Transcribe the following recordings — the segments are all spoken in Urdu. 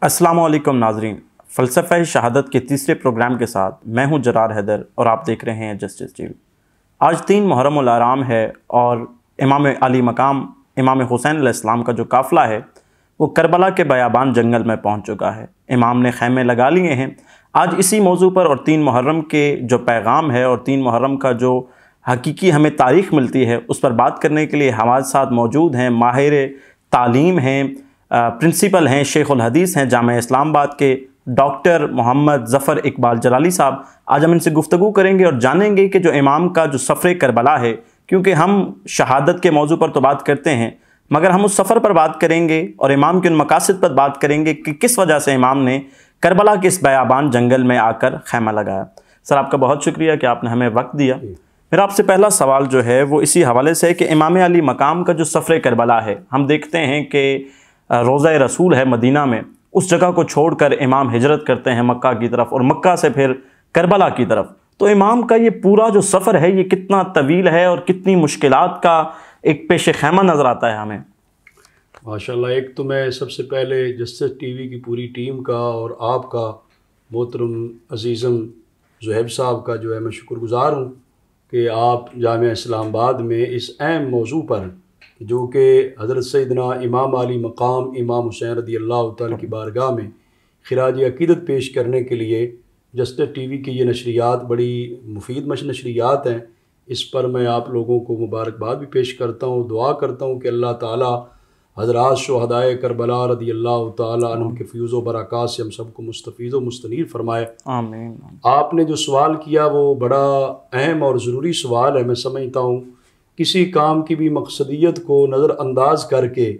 السلام علیکم ناظرین۔ فلسفہ شہادت کے تیسرے پروگرام کے ساتھ میں ہوں جرار حیدر اور آپ دیکھ رہے ہیں جسٹس ٹی وی آج تین محرم الارام ہے اور امام علی مقام، امام حسین علیہ السلام کا جو قافلہ ہے، وہ کربلا کے بیابان جنگل میں پہنچ چکا ہے۔ امام نے خیمے لگا لیے ہیں۔ آج اسی موضوع پر اور تین محرم کے جو پیغام ہے اور تین محرم کا جو حقیقی ہمیں تاریخ ملتی ہے، اس پر بات کرنے کے لیے ہمارے ساتھ موجود ہیں، ماہر تعلیم ہیں۔ پرنسپل ہیں شیخ الحدیث ہیں جامعہ اسلام آباد کے ڈاکٹر محمد ظفر اقبال جلالی صاحب۔ آج ہم ان سے گفتگو کریں گے اور جانیں گے کہ جو امام کا جو سفر کربلا ہے کیونکہ ہم شہادت کے موضوع پر تو بات کرتے ہیں مگر ہم اس سفر پر بات کریں گے اور امام کے ان مقاصد پر بات کریں گے کہ کس وجہ سے امام نے کربلا کے اس بیابان جنگل میں آ کر خیمہ لگایا۔ سر آپ کا بہت شکریہ کہ آپ نے ہمیں وقت دیا۔ میرا آپ سے پہلا سوال جو ہے وہ اسی حوالے سے ہے کہ امام علی مقام کا جو سفر کربلا ہے ہم دیکھتے ہیں کہ روزہ رسول ہے مدینہ میں، اس جگہ کو چھوڑ کر امام ہجرت کرتے ہیں مکہ کی طرف اور مکہ سے پھر کربلا کی طرف۔ تو امام کا یہ پورا جو سفر ہے، یہ کتنا طویل ہے اور کتنی مشکلات کا ایک پیش خیمہ نظر آتا ہے ہمیں۔ ماشاءاللہ، ایک تو میں سب سے پہلے جسٹس ٹی وی کی پوری ٹیم کا اور آپ کا، محترم عزیزم زہیب صاحب کا جو ہے، میں شکر گزار ہوں کہ آپ جامعہ اسلام آباد میں اس اہم موضوع پر جو کہ حضرت سیدنا امام علی مقام امام حسین رضی اللہ تعالیٰ کی بارگاہ میں خراج عقیدت پیش کرنے کے لیے جسٹس ٹی وی کی یہ نشریات بڑی مفید مش نشریات ہیں۔ اس پر میں آپ لوگوں کو مبارکباد بھی پیش کرتا ہوں دعا کرتا ہوں کہ اللہ تعالیٰ حضرات شہدائے کربلا رضی اللہ تعالیٰ عنہ کے فیوز و براکات سے ہم سب کو مستفیض و مستنیر فرمائے۔ آمین۔ آپ نے جو سوال کیا وہ بڑا اہم اور ضروری سوال ہے میں سمجھتا ہوں کسی کام کی بھی مقصدیت کو نظر انداز کر کے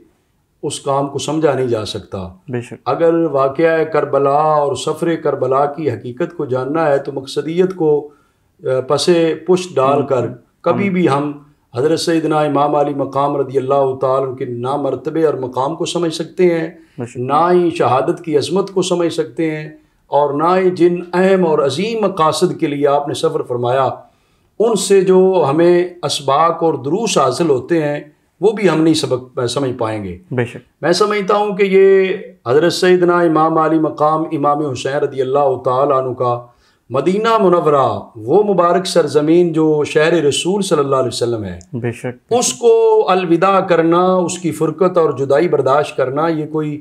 اس کام کو سمجھا نہیں جا سکتا۔ بے شک۔ اگر واقعہ کربلا اور سفر کربلا کی حقیقت کو جاننا ہے تو مقصدیت کو پسے پش ڈال کر کبھی بھی ہم حضرت سیدنا امام علی مقام رضی اللہ تعالیٰ کے نا مرتبے اور مقام کو سمجھ سکتے ہیں۔ نہ ہی شہادت کی عظمت کو سمجھ سکتے ہیں اور نہ ہی جن اہم اور عظیم مقاصد کے لیے آپ نے سفر فرمایا ان سے جو ہمیں اسباق اور دروس حاصل ہوتے ہیں وہ بھی ہم نہیں سبق سمجھ پائیں گے۔ بے شک۔ میں سمجھتا ہوں کہ یہ حضرت سیدنا امام علی مقام امام حسین رضی اللہ تعالیٰ عنہ کا مدینہ منورہ وہ مبارک سرزمین جو شہر رسول صلی اللہ علیہ وسلم ہے۔ بے شک۔ اس کو الوداع کرنا اس کی فرقت اور جدائی برداشت کرنا یہ کوئی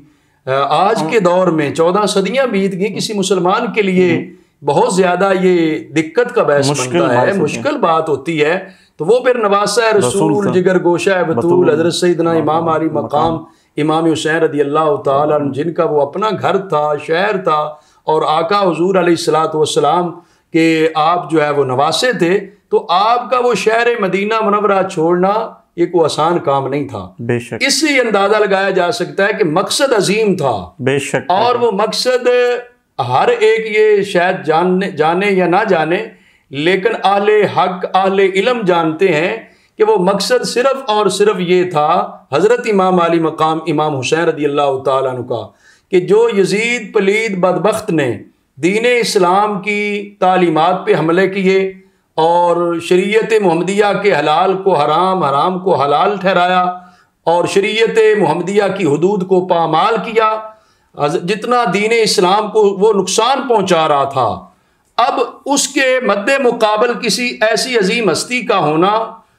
آج کے دور میں چودہ صدیاں بیت گئی کسی مسلمان کے لیے بہت زیادہ یہ دقت کا باعث بنتا ہے مشکل بات ہوتی ہے۔ تو وہ پھر نواسہ رسول جگر گوشہ بطول حضرت سیدنا امام علی مقام امام حسین رضی اللہ تعالیٰ جن کا وہ اپنا گھر تھا شہر تھا اور آقا حضور علیہ السلاۃ والسلام کے آپ جو ہے وہ نواسے تھے۔ تو آپ کا وہ شہر مدینہ منورہ چھوڑنا یہ کوئی آسان کام نہیں تھا۔ بے شک۔ اس سے اندازہ لگایا جا سکتا ہے کہ مقصد عظیم تھا۔ بے شک۔ اور وہ مقصد ہر ایک یہ شاید جاننے جانے یا نہ جانے، لیکن اہل حق، اہل علم جانتے ہیں کہ وہ مقصد صرف اور صرف یہ تھا، حضرت امام علی مقام امام حسین رضی اللہ تعالیٰ عنہ کا، کہ جو یزید پلید بدبخت نے دین اسلام کی تعلیمات پہ حملے کیے اور شریعت محمدیہ کے حلال کو حرام حرام کو حلال ٹھہرایا اور شریعت محمدیہ کی حدود کو پامال کیا جتنا دین اسلام کو وہ نقصان پہنچا رہا تھا اب اس کے مد مقابل کسی ایسی عظیم ہستی کا ہونا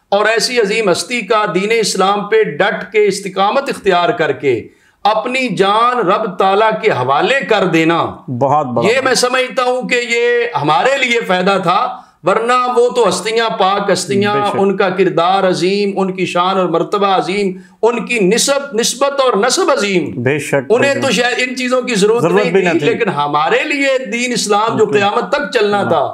اور ایسی عظیم ہستی کا دین اسلام پہ ڈٹ کے استقامت اختیار کر کے اپنی جان رب تعالیٰ کے حوالے کر دینا۔ بہت یہ میں سمجھتا ہوں کہ یہ ہمارے لیے فائدہ تھا۔ ورنہ وہ تو ہستیاں پاک ہستیاں ان کا کردار عظیم ان کی شان اور مرتبہ عظیم ان کی نسب نسبت اور نصب عظیم۔ بے شک انہیں تو شاید ان چیزوں کی ضرورت نہیں تھی لیکن ہمارے لیے دین اسلام جو قیامت تک چلنا تھا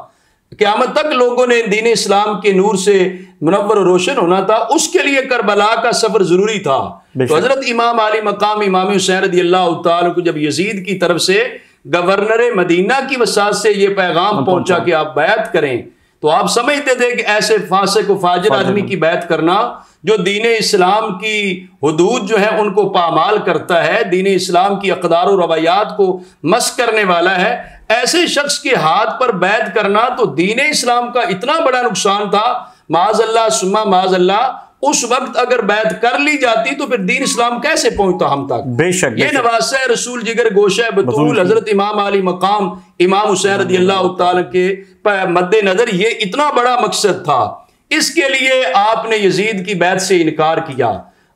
قیامت تک لوگوں نے دین اسلام کے نور سے منور و روشن ہونا تھا اس کے لیے کربلا کا سفر ضروری تھا۔ تو حضرت امام علی مقام امام حسین رضی اللہ تعالیٰ کو جب یزید کی طرف سے گورنر مدینہ کی وساط سے یہ پیغام پہنچا۔ کہ آپ بیعت کریں تو آپ سمجھتے تھے کہ ایسے فاسق و فاجر آدمی کی بیعت کرنا جو دین اسلام کی حدود جو ہے ان کو پامال کرتا ہے دین اسلام کی اقدار و روایات کو مس کرنے والا ہے ایسے شخص کے ہاتھ پر بیعت کرنا تو دین اسلام کا اتنا بڑا نقصان تھا۔ معاذ اللہ سما معاذ اللہ اس وقت اگر بیعت کر لی جاتی تو پھر دین اسلام کیسے پہنچتا ہم تک؟ بے شک یہ نواسہ رسول جگر گوشہ بطول حضرت امام علی مقام امام حسین رضی اللہ تعالی کے مد نظر یہ اتنا بڑا مقصد تھا۔ اس کے لیے آپ نے یزید کی بیعت سے انکار کیا۔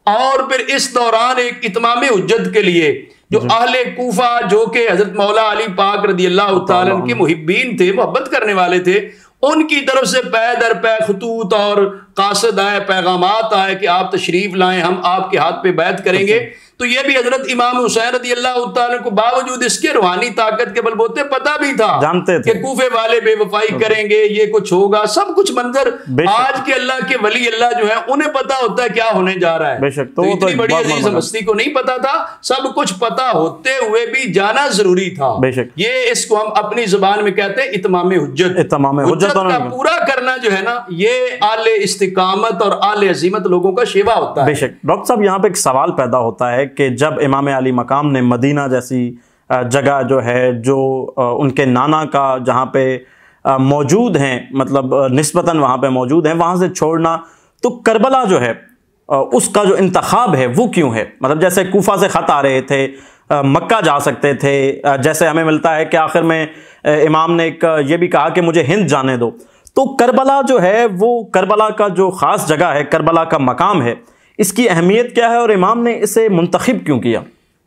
اور پھر اس دوران ایک اتمام حجت کے لیے جو جی۔ اہل کوفہ جو کہ حضرت مولا علی پاک رضی اللہ تعالیٰ کے محبین تھے محبت کرنے والے تھے ان کی طرف سے پے در پے خطوط اور قاصد آئے، پیغامات آئے کہ آپ تشریف لائیں، ہم آپ کے ہاتھ پہ بیعت کریں گے۔ اچھا۔ تو یہ بھی حضرت امام حسین رضی اللہ تعالیٰ کو باوجود اس کے روحانی طاقت کے بلبوتے پتا بھی تھا جانتے تھے۔ کہ کوفے والے بے وفائی کریں گے یہ کچھ ہوگا سب کچھ منظر آج کے اللہ کے ولی اللہ جو ہے انہیں پتا ہوتا ہے کیا ہونے جا رہا ہے۔ بے شک تو اتنی بڑی عزیز ہستی کو نہیں پتا تھا سب کچھ پتا ہوتے ہوئے بھی جانا ضروری تھا۔ بے شک۔ یہ اس کو ہم اپنی زبان میں کہتے ہیں اتمام حجت۔ اتمام حجت کا پورا کرنا جو ہے نا یہ آل استقامت اور آل عظیمت لوگوں کا شیوا ہوتا ہے۔ بے شک۔ ڈاکٹر صاحب یہاں پہ ایک سوال پیدا ہوتا ہے کہ جب امام علی مقام نے مدینہ جیسی جگہ جو ہے، جو ان کے نانا کا جہاں پہ موجود ہیں مطلب نسبتاً وہاں پہ موجود ہیں، وہاں سے چھوڑنا تو کربلا جو ہے اس کا جو انتخاب ہے، وہ کیوں ہے؟ مطلب جیسے کوفہ سے خط آ رہے تھے مکہ جا سکتے تھے جیسے ہمیں ملتا ہے کہ آخر میں امام نے ایک یہ بھی کہا کہ مجھے ہند جانے دو۔ تو کربلا جو ہے، وہ کربلا کا جو خاص جگہ ہے، کربلا کا مقام ہے اس کی اہمیت کیا ہے اور امام نے اسے منتخب کیوں کیا؟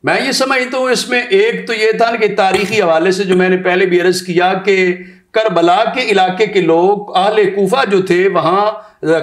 میں یہ سمجھتا ہوں اس میں ایک تو یہ تھا کہ تاریخی حوالے سے جو میں نے پہلے بھی عرض کیا کہ کربلا کے علاقے کے لوگ اہل کوفہ جو تھے وہاں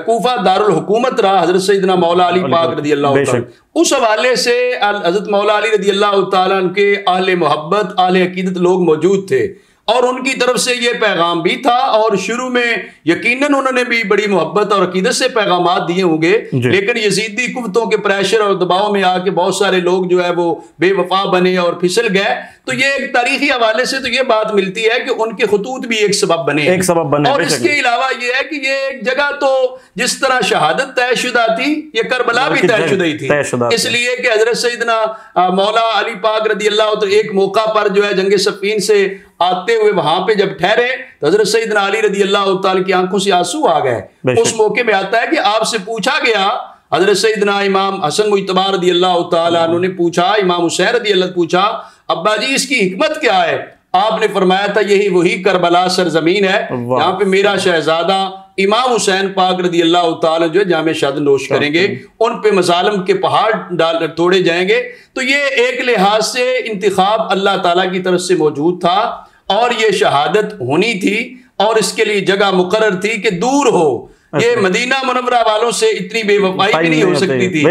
کوفہ دارالحکومت رہا حضرت سیدنا مولا علی پاک رضی اللہ عنہ۔ اس حوالے سے حضرت مولا علی رضی اللہ تعالیٰ کے اہل محبت اہل عقیدت لوگ موجود تھے۔ اور ان کی طرف سے یہ پیغام بھی تھا اور شروع میں یقیناً انہوں نے بھی بڑی محبت اور عقیدت سے پیغامات دیے ہوں گے۔ جی۔ لیکن یزیدی قوتوں کے پریشر اور دباؤ میں آ کے بہت سارے لوگ جو ہے وہ بے وفا بنے اور پھسل گئے۔ تو یہ ایک تاریخی حوالے سے تو یہ بات ملتی ہے کہ ان کے خطوط بھی ایک سبب بنے ایک سبب بنے اور اس کے علاوہ یہ ہے کہ یہ ایک جگہ تو جس طرح شہادت طے شدہ تھی یہ کربلا بھی طے شدہ ہی تھی۔ اس لیے کہ حضرت سیدنا مولا علی پاک رضی اللہ عنہ ایک موقع پر جو ہے جنگ سفین سے آتے ہوئے وہاں پہ جب ٹھہرے تو حضرت سیدنا علی رضی اللہ تعالی کی آنکھوں سے آنسو آ گئے۔ اس موقع میں آتا ہے کہ آپ سے پوچھا گیا حضرت سیدنا امام حسن مجتبہ رضی اللہ تعالیٰ عنہ نے پوچھا امام حسین رضی اللہ پوچھا ابا جی اس کی حکمت کیا ہے؟ آپ نے فرمایا تھا یہی وہی کربلا سرزمین ہے۔ یہاں پہ میرا شہزادہ امام حسین پاک رضی اللہ تعالیٰ جو ہے جامع شاد نوش کریں گے۔ ان پہ مظالم کے پہاڑ ڈال توڑے جائیں گے۔ تو یہ ایک لحاظ سے انتخاب اللہ تعالیٰ کی طرف سے موجود تھا۔ اور یہ شہادت ہونی تھی اور اس کے لیے جگہ مقرر تھی کہ دور ہو۔ یہ اچھا۔ مدینہ منورہ والوں سے اتنی بے وفائی بھی نہیں ہو سکتی تھی۔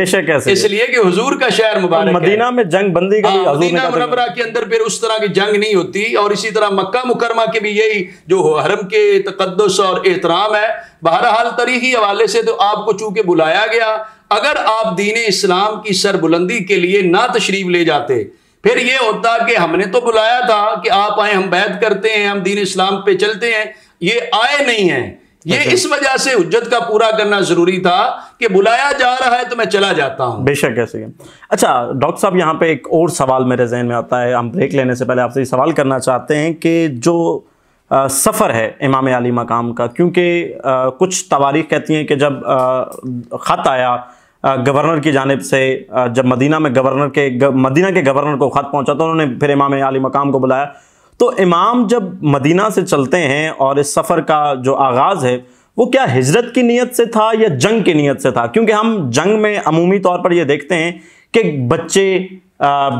اس لیے کہ حضور کا شہر مبارک مدینہ میں جنگ بندی کا ہاں، مدینہ منورہ کے اندر پھر اس طرح کی جنگ نہیں ہوتی اور اسی طرح مکہ مکرمہ کے بھی یہی جو حرم کے تقدس اور احترام ہے بہرحال تاریخی حوالے سے تو آپ کو چونکہ بلایا گیا اگر آپ دین اسلام کی سر بلندی کے لیے نہ تشریف لے جاتے پھر یہ ہوتا کہ ہم نے تو بلایا تھا کہ آپ آئے ہم بیعت کرتے ہیں ہم دین اسلام پہ چلتے ہیں۔ یہ آئے نہیں ہیں۔ یہ۔ اس وجہ سے حجت کا پورا کرنا ضروری تھا کہ بلایا جا رہا ہے تو میں چلا جاتا ہوں۔ بے شک ایسے اچھا ڈاکٹر صاحب یہاں پہ ایک اور سوال میرے ذہن میں آتا ہے۔ ہم بریک لینے سے پہلے آپ سے یہ سوال کرنا چاہتے ہیں کہ جو سفر ہے امام علی مقام کا کیونکہ کچھ تواریخ کہتی ہیں کہ جب خط آیا گورنر کی جانب سے جب مدینہ میں گورنر کے مدینہ کے گورنر کو خط پہنچا تو انہوں نے پھر امام علی مقام کو بلایا۔ تو امام جب مدینہ سے چلتے ہیں اور اس سفر کا جو آغاز ہے وہ کیا ہجرت کی نیت سے تھا یا جنگ کی نیت سے تھا؟ کیونکہ ہم جنگ میں عمومی طور پر یہ دیکھتے ہیں کہ بچے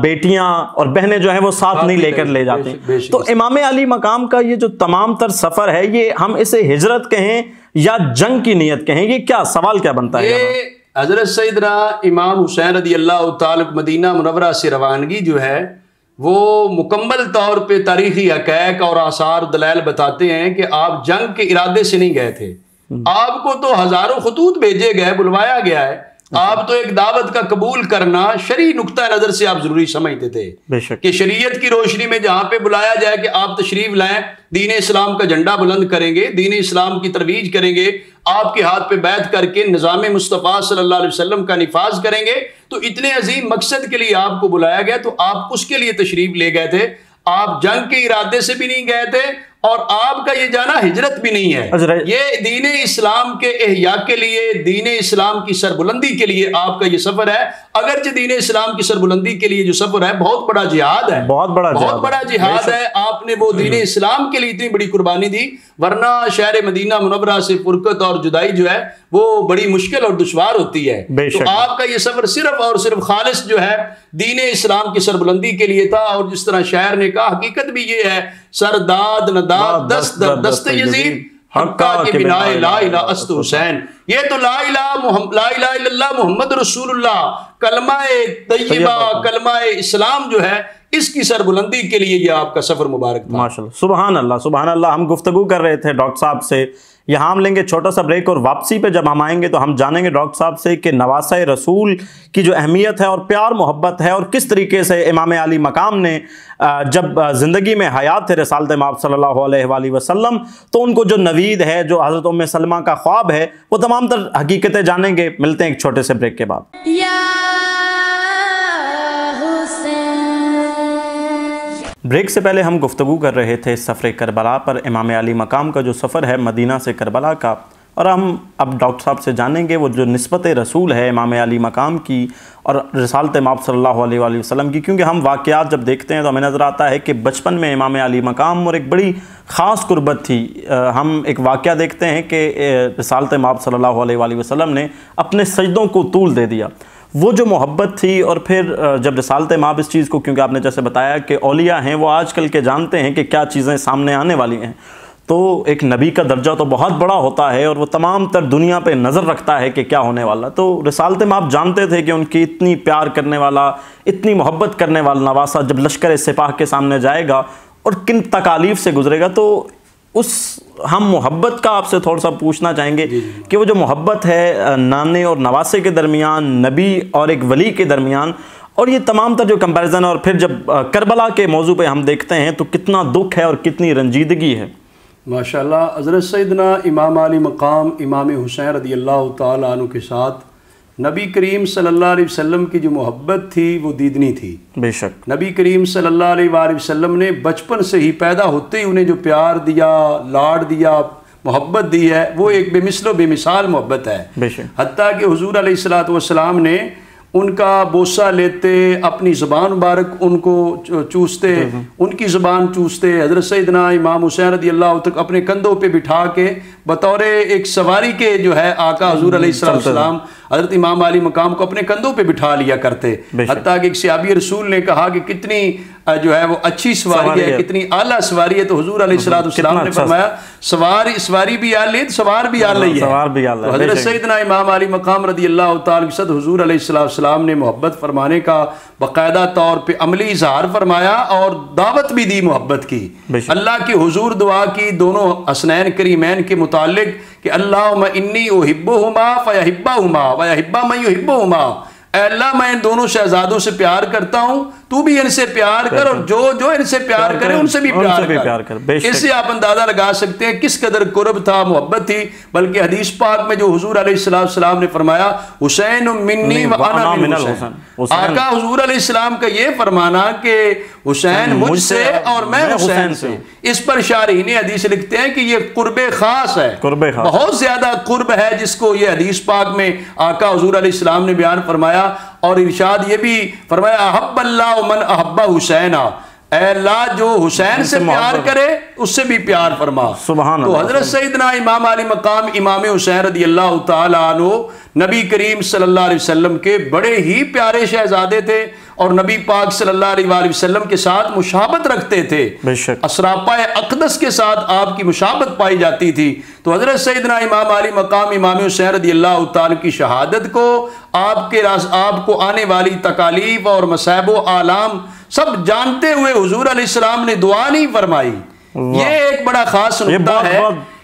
بیٹیاں اور بہنیں جو ہیں وہ ساتھ نہیں لے کر لے جاتے ہیں۔ تو امام علی مقام کا یہ جو تمام تر سفر ہے یہ ہم اسے ہجرت کہیں یا جنگ کی نیت کہیں یہ کیا سوال کیا بنتا ہے حضرت سیدنا امام حسین رضی اللہ تعالی مدینہ منورہ سے روانگی جو ہے وہ مکمل طور پہ تاریخی حقائق اور آثار دلائل بتاتے ہیں کہ آپ جنگ کے ارادے سے نہیں گئے تھے۔ آپ کو تو ہزاروں خطوط بھیجے گئے بلوایا گیا ہے۔ آپ تو ایک دعوت کا قبول کرنا شرعی نقطہ نظر سے آپ ضروری سمجھتے تھے۔ کہ شریعت کی روشنی میں جہاں پہ بلایا جائے کہ آپ تشریف لائیں دین اسلام کا جھنڈا بلند کریں گے دین اسلام کی ترویج کریں گے۔ آپ کے ہاتھ پہ بیعت کر کے نظام مصطفیٰ صلی اللہ علیہ وسلم کا نفاذ کریں گے، تو اتنے عظیم مقصد کے لیے آپ کو بلایا گیا، تو آپ اس کے لیے تشریف لے گئے تھے۔ آپ جنگ کے ارادے سے بھی نہیں گئے تھے اور آپ کا یہ جانا ہجرت بھی نہیں ہے۔ یہ دین اسلام کے احیاء کے لیے دین اسلام کی سربلندی کے لیے آپ کا یہ سفر ہے۔ اگرچہ دین اسلام کی سربلندی کے لیے جو سفر ہے بہت بڑا جہاد ہے۔ بہت بڑا بہت جہاد بڑا جہاد ہے۔ آپ نے وہ دین اسلام کے لیے اتنی بڑی قربانی دی ورنہ شہر مدینہ منورہ سے فرقت اور جدائی جو ہے وہ بڑی مشکل اور دشوار ہوتی ہے۔ تو آپ کا یہ سفر صرف اور صرف خالص جو ہے دین اسلام کی سربلندی کے لیے تھا۔ اور جس طرح شاعر نے کہا حقیقت بھی یہ ہے سرداد نداد دست در دست یزید حقا کے بنا لا الہ است حسین۔ یہ تو لا الہ محمد لا الہ الا اللہ محمد رسول اللہ۔ کلمہ طیبہ کلمہ اسلام جو ہے اس کی سربلندی کے لیے یہ آپ کا سفر مبارک تھا۔ ماشاءاللہ۔ سبحان اللہ سبحان اللہ۔ ہم گفتگو کر رہے تھے ڈاکٹر صاحب سے۔ یہاں ہم لیں گے چھوٹا سا بریک اور واپسی پہ جب ہم آئیں گے تو ہم جانیں گے ڈاکٹر صاحب سے کہ نواسہ رسول کی جو اہمیت ہے اور پیار محبت ہے اور کس طریقے سے امام علی مقام نے جب زندگی میں حیات تھے رسالت ماب صلی اللہ علیہ وآلہ وسلم، تو ان کو جو نوید ہے، جو حضرت ام سلمہ کا خواب ہے، وہ تمام تر حقیقتیں جانیں گے۔ ملتے ہیں ایک چھوٹے سے بریک کے بعد۔ یا بریک سے پہلے ہم گفتگو کر رہے تھے سفر کربلا پر۔ امام علی مقام کا جو سفر ہے مدینہ سے کربلا کا۔ اور ہم اب ڈاکٹر صاحب سے جانیں گے وہ جو نسبت رسول ہے امام علی مقام کی اور رسالت ماب صلی اللہ علیہ وآلہ وسلم کی۔ کیونکہ ہم واقعات جب دیکھتے ہیں تو ہمیں نظر آتا ہے کہ بچپن میں امام علی مقام اور ایک بڑی خاص قربت تھی۔ ہم ایک واقعہ دیکھتے ہیں کہ رسالت ماب صلی اللہ علیہ وآلہ وسلم نے اپنے سجدوں کو طول دے دیا۔ وہ جو محبت تھی اور پھر جب رسالت ماب اس چیز کو، کیونکہ آپ نے جیسے بتایا کہ اولیاء ہیں، وہ آج کل کے جانتے ہیں کہ کیا چیزیں سامنے آنے والی ہیں۔ تو ایک نبی کا درجہ تو بہت بڑا ہوتا ہے اور وہ تمام تر دنیا پہ نظر رکھتا ہے کہ کیا ہونے والا۔ تو رسالت ماب جانتے تھے کہ ان کی اتنی پیار کرنے والا، اتنی محبت کرنے والا نواسا جب لشکر سپاہ کے سامنے جائے گا اور کن تکالیف سے گزرے گا، تو اس ہم محبت کا آپ سے تھوڑا سا پوچھنا چاہیں گے کہ وہ جو محبت ہے نانے اور نواسے کے درمیان نبی اور ایک ولی کے درمیان اور یہ تمام تر جو کمپیریزن اور پھر جب کربلا کے موضوع پہ ہم دیکھتے ہیں تو کتنا دکھ ہے اور کتنی رنجیدگی ہے۔ ماشاءاللہ حضرت سیدنا امام علی مقام امام حسین رضی اللہ تعالیٰ عنہ کے ساتھ نبی کریم صلی اللہ علیہ وسلم کی جو محبت تھی وہ دیدنی تھی۔ بے شک۔ نبی کریم صلی اللہ علیہ وآلہ وسلم نے بچپن سے ہی پیدا ہوتے ہی انہیں جو پیار دیا لاڑ دیا محبت دی ہے وہ ایک بے مثل و بے مثال محبت ہے۔ بے شک۔ حتیٰ کہ حضور علیہ الصلاۃ والسلام نے ان کا بوسہ لیتے اپنی زبان مبارک ان کو چو- چوستے ان کی زبان چوستے۔ حضرت سیدنا امام حسین رضی اللہ تک اپنے کندھوں پہ بٹھا کے بطور ایک سواری کے جو ہے آقا حضور علیہ السلام حضرت امام علی مقام کو اپنے کندھوں پہ بٹھا لیا کرتے۔ حتیٰ کہ ایک سیابی رسول نے کہا کہ کتنی جو ہے وہ اچھی سواری ہے۔ کتنی اعلیٰ سواری ہے تو حضور علیہ السلام کتنا نے اچھا فرمایا سواری سواری بھی اعلی ہے سوار بھی اعلی ہے سوار بھی اعلی ہے، حضرت۔ سیدنا امام علی مقام رضی اللہ تعالیٰ صد حضور علیہ السلام السلام نے محبت فرمانے کا باقاعدہ طور پہ عملی اظہار فرمایا اور دعوت بھی دی محبت کی۔ اللہ کی حضور دعا کی دونوں حسنین کریمین کے متعلق کہ اللہم انی احبہما فیحبہما ویحبہ من یحبہما اے اللہ میں ان دونوں شہزادوں سے پیار کرتا ہوں۔ تو بھی ان سے پیار کر اور جو جو ان سے پیار کرے ان سے بھی پیار کر۔ اس سے آپ اندازہ لگا سکتے ہیں کس قدر قرب تھا محبت تھی۔ بلکہ حدیث پاک میں جو حضور علیہ السلام نے فرمایا حسین منی و انا من حسین۔ آقا حضور علیہ السلام کا یہ فرمانا کہ حسین مجھ سے اور میں حسین سے۔ اس پر شارحین حدیث لکھتے ہیں کہ یہ قرب خاص ہے۔ قرب خاص۔ بہت زیادہ قرب ہے جس کو یہ حدیث پاک میں آقا حضور علیہ السلام نے بیان فرمایا۔ اور ارشاد یہ بھی فرمایا احب اللہ من احبہ حسینہ اے اللہ جو حسین سے پیار کرے اس سے بھی پیار فرما۔ سبحان تو حضرت سیدنا امام علی مقام امام حسین رضی اللہ تعالیٰ عنہ نبی کریم صلی اللہ علیہ وسلم کے بڑے ہی پیارے شہزادے تھے اور نبی پاک صلی اللہ علیہ وآلہ وسلم کے ساتھ مشابت رکھتے تھے۔ اسراپا اقدس کے ساتھ آپ کی مشابت پائی جاتی تھی۔ تو حضرت سیدنا امام علی مقام امام حسین رضی اللہ تعالیٰ کی شہادت کو آپ کے راز آپ کو آنے والی تکالیف اور مصائب و آلام سب جانتے ہوئے حضور علیہ السلام نے دعا نہیں فرمائی۔ یہ ایک بڑا خاص نقطہ ہے۔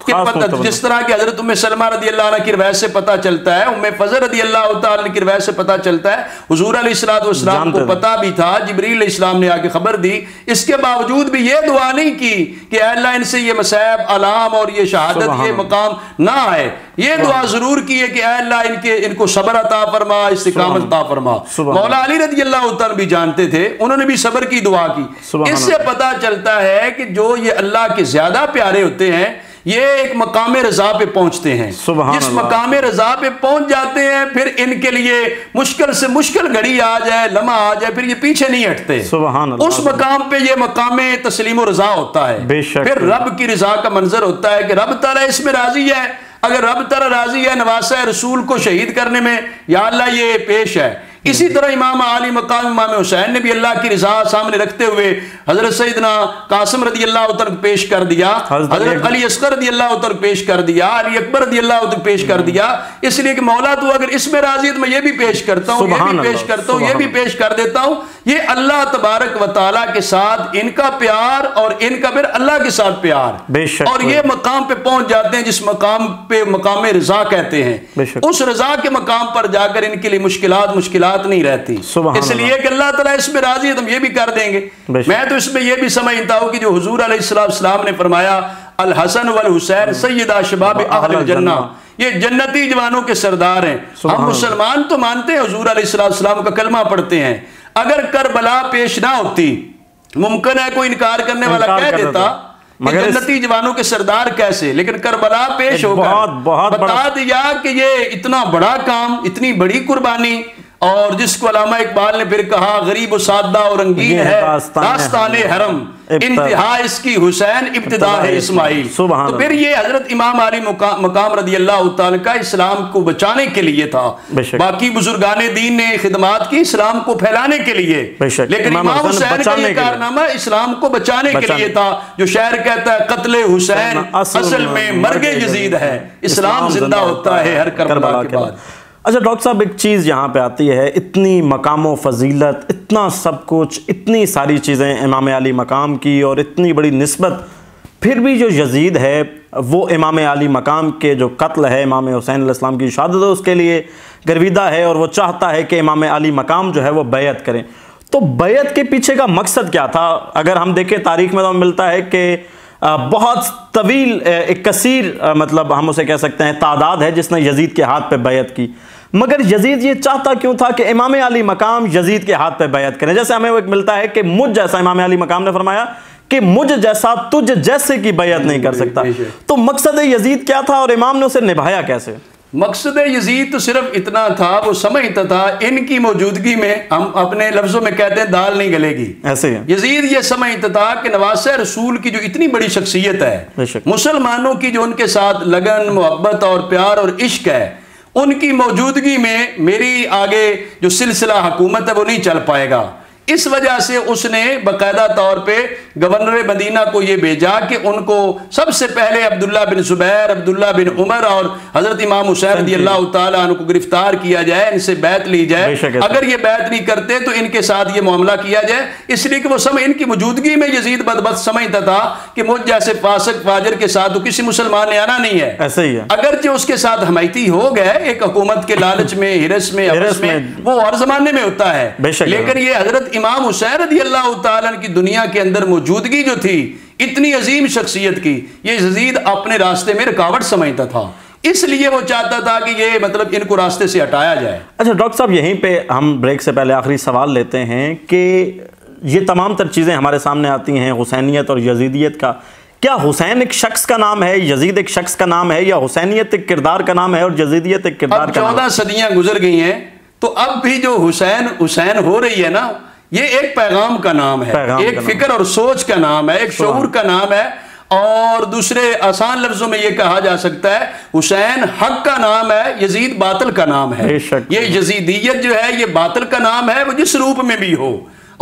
کہ پتہ۔ جس طرح کہ حضرت ام سلمہ رضی اللہ عنہ کی روایت سے پتہ چلتا ہے ام فضل رضی اللہ تعالی کی روایت سے پتہ چلتا ہے حضور علیہ والسلام جانتے کو۔ پتہ بھی تھا جبریل علیہ السلام نے آ کے خبر دی۔ اس کے باوجود بھی یہ دعا نہیں کی کہ اے اللہ ان سے یہ مسائب علام اور یہ شہادت یہ۔ مقام نہ آئے۔ یہ دعا ضرور کی ہے کہ اے اللہ ان کے ان کو صبر عطا فرما استقامت عطا فرما۔ مولا علی رضی اللہ تعالی بھی جانتے تھے انہوں نے بھی صبر کی دعا کی۔ اس سے پتہ چلتا ہے کہ جو یہ اللہ کے زیادہ پیارے ہوتے ہیں یہ ایک مقام رضا پہ پہنچتے ہیں۔ سبحان جس اللہ۔ مقام رضا پہ پہنچ جاتے ہیں پھر ان کے لیے مشکل سے مشکل گھڑی آ جائے لمحہ آ جائے پھر یہ پیچھے نہیں ہٹتے۔ سبحان اللہ۔ اس مقام پہ یہ مقام تسلیم و رضا ہوتا ہے۔ بے شک۔ پھر رب کی رضا کا منظر ہوتا ہے کہ رب تعالیٰ اس میں راضی ہے۔ اگر رب تعالیٰ راضی ہے نواسہ رسول کو شہید کرنے میں یا اللہ یہ پیش ہے۔ اسی طرح امام علی مقام امام حسین نے بھی اللہ کی رضا سامنے رکھتے ہوئے حضرت سیدنا قاسم رضی اللہ عنہ پیش کر دیا حضرت علی اصغر رضی اللہ عنہ پیش کر دیا علی اکبر رضی اللہ عنہ پیش کر دیا۔ اس لیے کہ مولا تو اگر اس میں راضی میں یہ بھی پیش کرتا ہوں یہ بھی پیش کرتا ہوں یہ بھی پیش کر دیتا ہوں۔ یہ اللہ تبارک و تعالیٰ کے ساتھ ان کا پیار اور ان کا پھر اللہ کے ساتھ پیار۔ اور یہ مقام پہ پہنچ جاتے ہیں جس مقام پہ مقام رضا کہتے ہیں۔ اس رضا کے مقام پر جا کر ان کے لیے مشکلات مشکلات نہیں رہتی۔ اس لیے کہ اللہ تعالیٰ اس میں راضی ہے تو ہم یہ بھی کر دیں گے۔ میں تو اس میں یہ بھی سمجھتا ہوں کہ جو حضور علیہ السلام نے فرمایا الحسن والحسین سیدہ شباب اہل الجنہ۔ یہ جنتی جوانوں کے سردار ہیں۔ ہم۔ مسلمان تو مانتے ہیں حضور علیہ السلام کا کلمہ پڑھتے ہیں۔ اگر کربلا پیش نہ ہوتی ممکن ہے کوئی انکار کرنے والا کہہ دیتا۔ کہ مگر جنتی جوانوں کے سردار کیسے؟ لیکن کربلا پیش ایک ہو بہت- کر بہت بتا دیا کہ یہ اتنا بڑا کام اتنی بڑی قربانی اور جس کو علامہ اقبال نے پھر کہا غریب و سادہ اور رنگین ہے داستان حرم۔ انتہا اس کی حسین ابتدا ہے اسماعیل۔ تو پھر یہ حضرت امام علی مقام رضی اللہ تعالی کا اسلام کو بچانے کے لیے تھا۔ باقی بزرگان دین نے خدمات کی اسلام کو پھیلانے کے لیے۔ لیکن امام حسین کا یہ۔ کارنامہ اسلام کو بچانے کے۔ لیے تھا جو شاعر کہتا ہے قتل حسین اصل اصل میں مرگ یزید ہے۔ اسلام زندہ ہوتا ہے ہر کربلا کے بعد۔ اچھا ڈاکٹر صاحب، ایک چیز یہاں پہ آتی ہے، اتنی مقام و فضیلت، اتنا سب کچھ، اتنی ساری چیزیں امام علی مقام کی اور اتنی بڑی نسبت۔ پھر بھی جو یزید ہے، وہ امام علی مقام کے جو قتل ہے، امام حسین علیہ السلام کی شہادت ہے، اس کے لیے گرویدہ ہے اور وہ چاہتا ہے کہ امام علی مقام جو ہے وہ بیعت کریں۔ تو بیعت کے پیچھے کا مقصد کیا تھا؟ اگر ہم دیکھیں، تاریخ میں تو ملتا ہے کہ بہت طویل ایک کثیر مطلب ہم اسے کہہ سکتے ہیں، تعداد ہے جس نے یزید کے ہاتھ پہ بیعت کی۔ مگر یزید یہ چاہتا کیوں تھا کہ امام علی مقام یزید کے ہاتھ پہ بیعت کریں؟ جیسے ہمیں وہ ایک ملتا ہے کہ مجھ جیسا امام علی مقام نے فرمایا کہ مجھ جیسا تجھ جیسے کی بیعت نہیں کر سکتا۔ تو مقصد یزید کیا تھا اور امام نے اسے نبھایا کیسے؟ مقصد یزید تو صرف اتنا تھا وہ سمجھتا تھا ان کی موجودگی میں ہم اپنے لفظوں میں کہتے ہیں دال نہیں گلے گی۔ ایسے ہی۔ یزید یہ سمجھتا تھا کہ نواز رسول کی جو اتنی بڑی شخصیت ہے۔ مسلمانوں کی جو ان کے ساتھ لگن محبت اور پیار اور عشق ہے ان کی موجودگی میں میری آگے جو سلسلہ حکومت ہے وہ نہیں چل پائے گا۔ اس وجہ سے اس نے باقاعدہ طور پہ گورنر مدینہ کو یہ بھیجا کہ ان کو سب سے پہلے عبداللہ بن زبیر عبداللہ بن عمر اور حضرت امام حسین رضی اللہ تعالیٰ عنہ کو گرفتار کیا جائے ان سے بیعت لی جائے۔ ایسا۔ اگر یہ بیعت نہیں کرتے تو ان کے ساتھ یہ معاملہ کیا جائے۔ اس لیے کہ وہ سمجھ ان کی موجودگی میں یزید بدبد سمجھتا تھا کہ مجھ جیسے فاسق فاجر کے ساتھ تو کسی مسلمان نے آنا نہیں ہے۔ ایسے ہی ہے۔ اگرچہ اس کے ساتھ حمایتی ہو گئے ایک حکومت کے لالچ میں ہرس میں میں میں۔ وہ ہر زمانے میں ہوتا ہے۔ لیکن یہ حضرت امام حسین رضی اللہ تعالیٰ کی دنیا کے اندر موجودگی جو تھی اتنی عظیم شخصیت کی یہ یزید اپنے راستے میں رکاوٹ سمجھتا تھا۔ اس لیے وہ چاہتا تھا کہ یہ مطلب ان کو راستے سے ہٹایا جائے۔ اچھا ڈاکٹر صاحب یہیں پہ ہم بریک سے پہلے آخری سوال لیتے ہیں کہ یہ تمام تر چیزیں ہمارے سامنے آتی ہیں حسینیت اور یزیدیت کا۔ کیا حسین ایک شخص کا نام ہے یزید ایک شخص کا نام ہے یا حسینیت ایک کردار کا نام ہے اور یزیدیت ایک کردار اب کا نام ہے؟ چودہ صدیاں گزر گئی ہیں تو اب بھی جو حسین حسین ہو رہی ہے نا یہ ایک پیغام کا نام ہے ایک۔ فکر اور سوچ کا نام ہے ایک شعور کا نام ہے اور دوسرے آسان لفظوں میں یہ کہا جا سکتا ہے حسین حق کا نام ہے یزید باطل کا نام ہے۔ یہ یزیدیت جو ہے یہ باطل کا نام ہے وہ جس روپ میں بھی ہو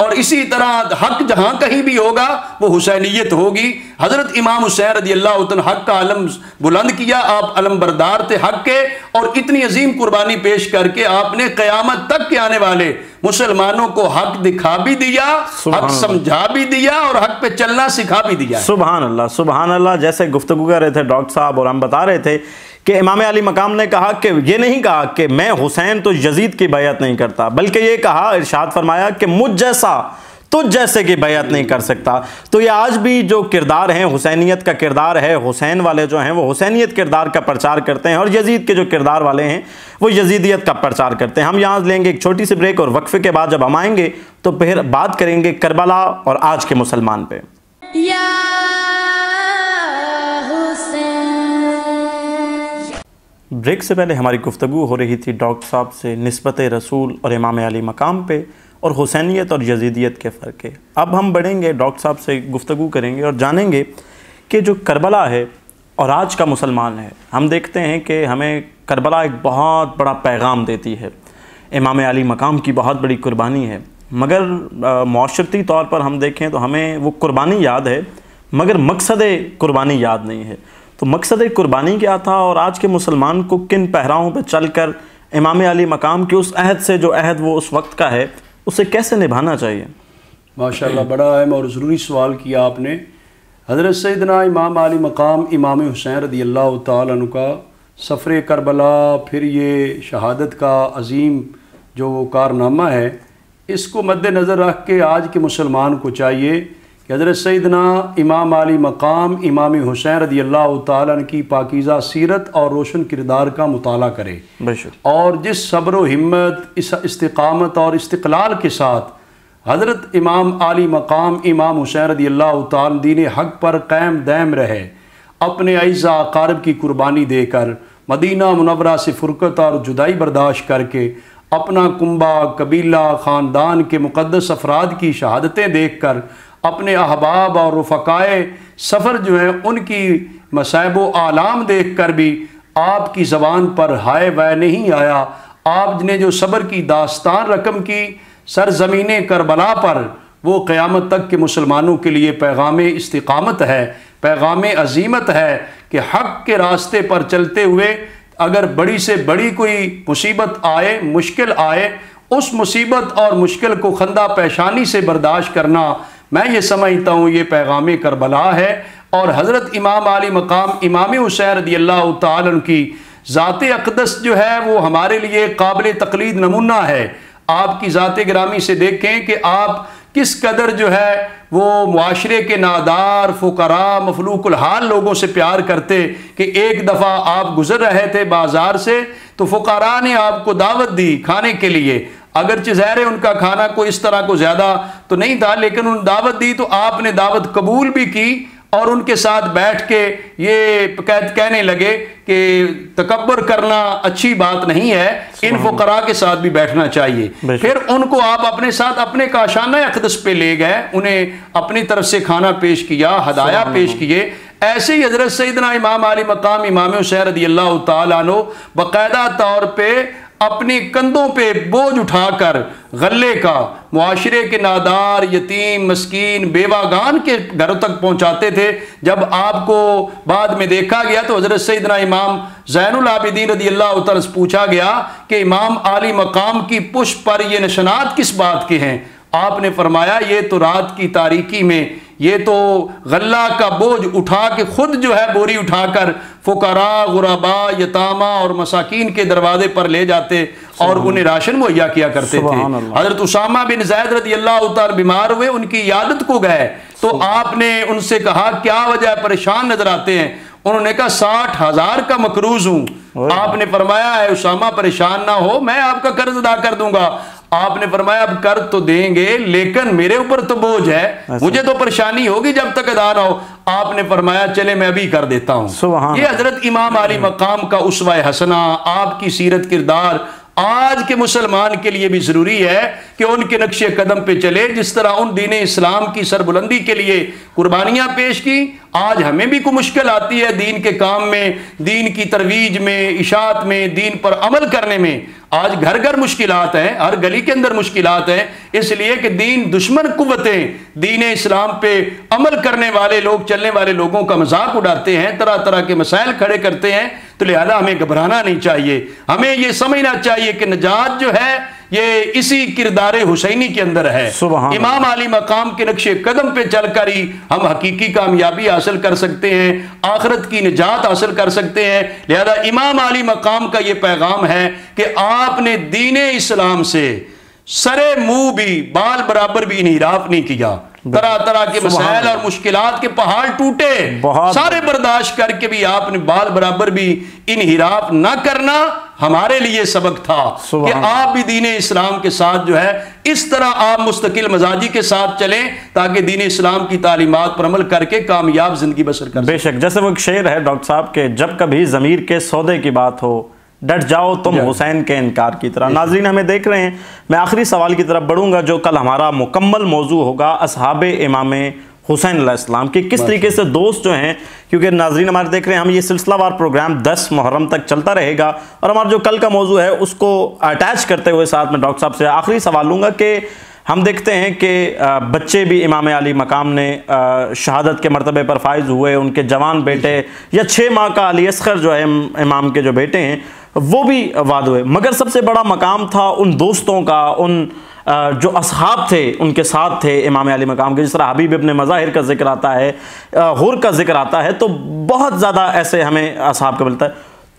اور اسی طرح حق جہاں کہیں بھی ہوگا وہ حسینیت ہوگی۔ حضرت امام حسین رضی اللہ عنہ حق کا علم بلند کیا آپ علم بردار تھے حق کے اور اتنی عظیم قربانی پیش کر کے آپ نے قیامت تک کے آنے والے مسلمانوں کو حق دکھا بھی دیا حق۔ سمجھا بھی دیا اور حق پہ چلنا سکھا بھی دیا۔ سبحان اللہ سبحان اللہ۔ جیسے گفتگو کر رہے تھے ڈاکٹر صاحب اور ہم بتا رہے تھے کہ امام علی مقام نے کہا کہ یہ نہیں کہا کہ میں حسین تو یزید کی بیعت نہیں کرتا، بلکہ یہ کہا، ارشاد فرمایا کہ مجھ جیسا، تجھ جیسے کی بیعت نہیں کر سکتا۔ تو یہ آج بھی جو کردار ہیں، حسینیت کا کردار ہے، حسین والے جو ہیں، وہ حسینیت کردار کا پرچار کرتے ہیں اور یزید کے جو کردار والے ہیں، وہ یزیدیت کا پرچار کرتے ہیں۔ ہم یہاں لیں گے ایک چھوٹی سی بریک اور وقفے کے بعد جب ہم آئیں گے تو پھر بات کریں گے کربلا اور آج کے مسلمان پہ۔ بریک سے پہلے ہماری گفتگو ہو رہی تھی ڈاکٹر صاحب سے نسبت رسول اور امام علی مقام پہ اور حسینیت اور یزیدیت کے فرق ہے اب ہم بڑھیں گے، ڈاکٹر صاحب سے گفتگو کریں گے اور جانیں گے کہ جو کربلا ہے اور آج کا مسلمان ہے، ہم دیکھتے ہیں کہ ہمیں کربلا ایک بہت بڑا پیغام دیتی ہے۔ امام علی مقام کی بہت بڑی قربانی ہے۔ مگر معاشرتی طور پر ہم دیکھیں تو ہمیں وہ قربانی یاد ہے، مگر مقصد قربانی یاد نہیں ہے۔ تو مقصد قربانی کیا تھا اور آج کے مسلمان کو کن پہراؤں پہ چل کر امام علی مقام کے اس عہد سے جو عہد وہ اس وقت کا ہے، اسے کیسے نبھانا چاہیے؟ ماشاءاللہ، بڑا اہم اور ضروری سوال کیا آپ نے۔ حضرت سیدنا امام علی مقام، امام حسین رضی اللہ تعالیٰ عنہ کا سفر کربلا، پھر یہ شہادت کا عظیم جو کارنامہ ہے، اس کو مد نظر رکھ کے آج کے مسلمان کو چاہیے کہ حضرت سیدنا امام علی مقام امام حسین رضی اللہ تعالیٰ کی پاکیزہ سیرت اور روشن کردار کا مطالعہ کرے۔ اور جس صبر و ہمت اس استقامت اور استقلال کے ساتھ حضرت امام علی مقام امام حسین رضی اللہ تعالی دین حق پر قائم دائم رہے اپنے اعزا اقارب کی قربانی دے کر مدینہ منورہ سے فرقت اور جدائی برداشت کر کے اپنا کنبہ قبیلہ خاندان کے مقدس افراد کی شہادتیں دیکھ کر اپنے احباب اور رفقائے سفر جو ہیں ان کی مصائب و آلام دیکھ کر بھی آپ کی زبان پر ہائے وے نہیں آیا۔ آپ نے جو صبر کی داستان رقم کی سرزمین کربلا پر، وہ قیامت تک کے مسلمانوں کے لیے پیغام استقامت ہے، پیغام عظیمت ہے کہ حق کے راستے پر چلتے ہوئے اگر بڑی سے بڑی کوئی مصیبت آئے، مشکل آئے، اس مصیبت اور مشکل کو خندہ پیشانی سے برداشت کرنا میں یہ سمجھتا ہوں یہ پیغام کربلا ہے اور حضرت امام علی مقام امام حسین رضی اللہ تعالیٰ کی ذات اقدس جو ہے وہ ہمارے لیے قابل تقلید نمونہ ہے۔ آپ کی ذات گرامی سے دیکھیں کہ آپ کس قدر جو ہے وہ معاشرے کے نادار، فقراء مفلوق الحال لوگوں سے پیار کرتے کہ ایک دفعہ آپ گزر رہے تھے بازار سے تو فقراء نے آپ کو دعوت دی کھانے کے لیے۔ اگرچہ ظاہر ہے ان کا کھانا کوئی اس طرح کو زیادہ تو نہیں تھا لیکن ان دعوت دی تو آپ نے دعوت قبول بھی کی اور ان کے ساتھ بیٹھ کے یہ کہنے لگے کہ تکبر کرنا اچھی بات نہیں ہے ان فقراء کے ساتھ بھی بیٹھنا چاہیے۔ پھر ان کو آپ اپنے ساتھ اپنے کاشانہ اقدس پہ لے گئے انہیں اپنی طرف سے کھانا پیش کیا ہدایہ پیش کیے۔ ایسے ہی حضرت سیدنا امام علی مقام امام حسین رضی اللہ تعالیٰ عنہ باقاعدہ طور پہ اپنے کندھوں پہ بوجھ اٹھا کر غلے کا معاشرے کے نادار، یتیم، مسکین بیواگان کے گھروں تک پہنچاتے تھے۔ جب آپ کو بعد میں دیکھا گیا تو حضرت سیدنا امام زین العابدین رضی اللہ تعالیٰ پوچھا گیا کہ امام علی مقام کی پشت پر یہ نشانات کس بات کے ہیں؟ آپ نے فرمایا، یہ تو رات کی تاریکی میں یہ تو غلہ کا بوجھ اٹھا کے خود جو ہے بوری اٹھا کر فقراء غربا یتامہ اور مساکین کے دروازے پر لے جاتے اور انہیں راشن مہیا کیا کرتے تھے۔ حضرت اسامہ بن زید رضی اللہ تعالی بیمار ہوئے ان کی عیادت کو گئے۔ تو آپ نے ان سے کہا کیا وجہ پریشان نظر آتے ہیں۔ انہوں نے کہا ساٹھ ہزار کا مقروض ہوں۔ آپ نے فرمایا ہے اسامہ پریشان نہ ہو میں آپ کا قرض ادا کر دوں گا۔ آپ نے فرمایا اب قرض تو دیں گے لیکن میرے اوپر تو بوجھ ہے۔ مجھے تو پریشانی ہوگی جب تک ادا نہ ہو۔ آپ نے فرمایا چلے میں ابھی کر دیتا ہوں۔ یہ حضرت امام علی مقام کا اسوہ حسنہ آپ کی سیرت کردار آج کے مسلمان کے لیے بھی ضروری ہے کہ ان کے نقش قدم پہ چلے، جس طرح ان دین اسلام کی سربلندی کے لیے قربانیاں پیش کی، آج ہمیں بھی کوئی مشکل آتی ہے دین کے کام میں، دین کی ترویج میں، اشاعت میں، دین پر عمل کرنے میں۔ آج گھر گھر مشکلات ہیں، ہر گلی کے اندر مشکلات ہیں، اس لیے کہ دین دشمن قوتیں، دین اسلام پہ عمل کرنے والے لوگ، چلنے والے لوگوں کا مذاق اڑاتے ہیں، طرح طرح کے مسائل کھڑے کرتے ہیں، تو لہذا ہمیں گھبرانا نہیں چاہیے۔ ہمیں یہ سمجھنا چاہیے کہ نجات جو ہے یہ اسی کردار حسینی کے اندر ہے۔ سبحان امام علی مقام کے نقش قدم پہ چل کر ہی ہم حقیقی کامیابی حاصل کر سکتے ہیں آخرت کی نجات حاصل کر سکتے ہیں۔ لہذا امام علی مقام کا یہ پیغام ہے کہ آپ نے دین اسلام سے سرے منہ بھی بال برابر بھی انحراف نہیں کیا۔ طرح طرح کے مسائل اور مشکلات کے پہاڑ ٹوٹے۔ سارے برداشت کر کے بھی آپ نے بال برابر بھی انحراف نہ کرنا ہمارے لیے سبق تھا کہ آپ بھی دین اسلام کے ساتھ جو ہے اس طرح آپ مستقل مزاجی کے ساتھ چلیں تاکہ دین اسلام کی تعلیمات پر عمل کر کے کامیاب زندگی بسر کر بے شک جیسے وہ ایک شعر ہے ڈاکٹر صاحب کہ جب کبھی ضمیر کے سودے کی بات ہو ڈٹ جاؤ تم حسین کے انکار کی طرح۔ ناظرین ہمیں دیکھ رہے ہیں۔ میں آخری سوال کی طرف بڑھوں گا جو کل ہمارا مکمل موضوع ہوگا اصحاب امام حسین علیہ السلام کی کس طریقے سے دوست جو ہیں کیونکہ ناظرین ہمارے دیکھ رہے ہیں ہم یہ سلسلہ وار پروگرام دس محرم تک چلتا رہے گا۔ اور ہمارا جو کل کا موضوع ہے اس کو اٹیچ کرتے ہوئے ساتھ میں ڈاکٹر صاحب سے آخری سوال لوں گا کہ ہم دیکھتے ہیں کہ بچے بھی امام علی مقام نے شہادت کے مرتبے پر فائز ہوئے ان کے جوان بیٹے یا چھ ماہ کا علی اصغر جو ہے ام- امام کے جو بیٹے ہیں وہ بھی واد ہوئے۔ مگر سب سے بڑا مقام تھا ان دوستوں کا ان جو اصحاب تھے ان کے ساتھ تھے امام علی مقام کے جس طرح حبیب ابن مظاہر کا ذکر آتا ہے آ، کا ذکر آتا ہے تو بہت زیادہ ایسے ہمیں اصحاب کا ملتا ہے۔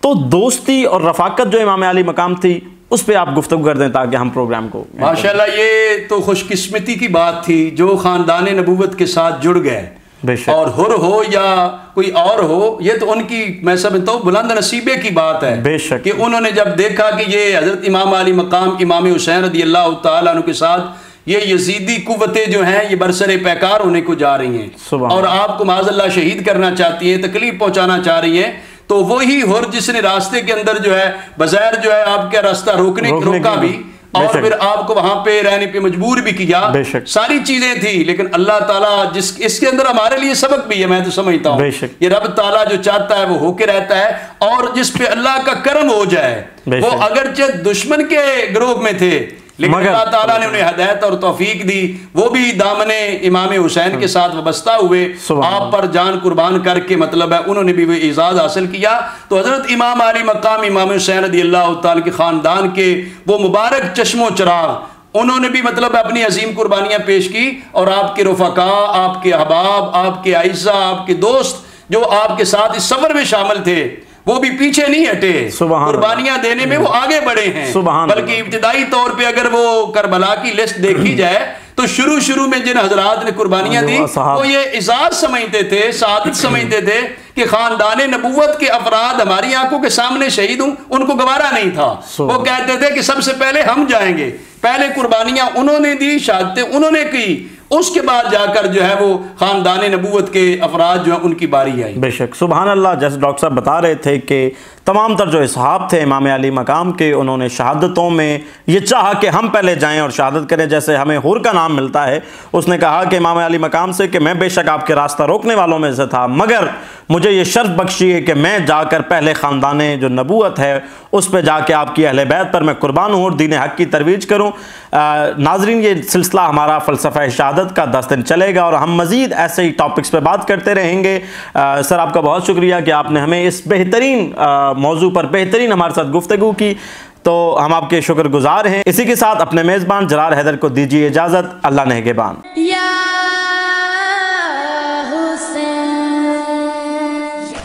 تو دوستی اور رفاقت جو امام علی مقام تھی اس پہ آپ گفتگو کر دیں تاکہ ہم پروگرام کو ماشاءاللہ یہ تو خوش قسمتی کی بات تھی جو خاندان نبوت کے ساتھ جڑ گئے۔ اور ہر ہو یا کوئی اور ہو یہ تو ان کی میں سمجھتا ہوں بلند نصیبے کی بات ہے۔ بے شک کہ انہوں نے جب دیکھا کہ یہ حضرت امام علی مقام امام حسین رضی اللہ تعالیٰ عنہ کے ساتھ یہ یزیدی قوتیں جو ہیں یہ برسر پیکار ہونے کو جا رہی ہیں۔ سبحان اور آپ کو معاذ اللہ شہید کرنا چاہتی ہیں تکلیف پہنچانا چاہ رہی ہیں تو وہی ہر جس نے راستے کے اندر جو ہے بظاہر جو ہے آپ کا راستہ روکنے روکنے روکا بھی۔ اور۔ پھر آپ کو وہاں پہ رہنے پہ مجبور بھی کیا۔ ساری چیزیں تھی لیکن اللہ تعالیٰ جس اس کے اندر ہمارے لیے سبق بھی ہے میں تو سمجھتا ہوں۔ یہ رب تعالیٰ جو چاہتا ہے وہ ہو کے رہتا ہے اور جس پہ اللہ کا کرم ہو جائے وہ۔ اگرچہ دشمن کے گروہ میں تھے لیکن مگر- اللہ تعالیٰ نے انہیں ہدایت اور توفیق دی۔ وہ بھی دامن امام حسین کے ساتھ وابستہ ہوئے۔ آپ پر جان قربان کر کے مطلب ہے انہوں نے بھی وہ اعزاز حاصل کیا۔ تو حضرت امام علی مقام امام حسین رضی اللہ تعالیٰ کے خاندان کے وہ مبارک چشم و چراغ انہوں نے بھی مطلب اپنی عظیم قربانیاں پیش کی۔ اور آپ کے رفقا آپ کے احباب آپ کے عائزہ آپ کے دوست جو آپ کے ساتھ اس سفر میں شامل تھے وہ بھی پیچھے نہیں ہٹے۔ قربانیاں دینے میں وہ آگے بڑھے ہیں۔ بلکہ ابتدائی طور پہ اگر وہ کربلا کی لسٹ دیکھی جائے تو شروع شروع میں جن حضرات نے قربانیاں دی وہ یہ اعزاز سمجھتے تھے سعادت سمجھتے تھے کہ خاندان نبوت کے افراد ہماری آنکھوں کے سامنے شہید ہوں ان کو گوارا نہیں تھا۔ وہ کہتے تھے کہ سب سے پہلے ہم جائیں گے۔ پہلے قربانیاں انہوں نے دی شہادتیں انہوں نے کی۔ اس کے بعد جا کر جو ہے وہ خاندان نبوت کے افراد جو ہیں ان کی باری آئی۔ بے شک۔ سبحان اللہ، جیسے ڈاکٹر صاحب بتا رہے تھے کہ تمام تر جو اصحاب تھے امام علی مقام کے، انہوں نے شہادتوں میں یہ چاہا کہ ہم پہلے جائیں اور شہادت کریں، جیسے ہمیں حور کا نام ملتا ہے۔ اس نے کہا کہ امام علی مقام سے کہ میں بے شک آپ کے راستہ روکنے والوں میں سے تھا، مگر مجھے یہ شرط بخشی ہے کہ میں جا کر پہلے خاندان جو نبوت ہے، اس پہ جا کے آپ کی اہل بیت پر میں قربان ہوں اور دین حق کی ترویج کروں۔ ناظرین، یہ سلسلہ ہمارا فلسفہ شہادت کا دس دن چلے گا اور ہم مزید ایسے ہی ٹاپکس پہ بات کرتے رہیں گے۔ سر، آپ کا بہت شکریہ کہ آپ نے ہمیں اس بہترین موضوع پر بہترین ہمارے ساتھ گفتگو کی۔ تو ہم آپ کے شکر گزار ہیں۔ اسی کے ساتھ اپنے میزبان جرار حیدر کو دیجیے اجازت۔ اللہ نہگبان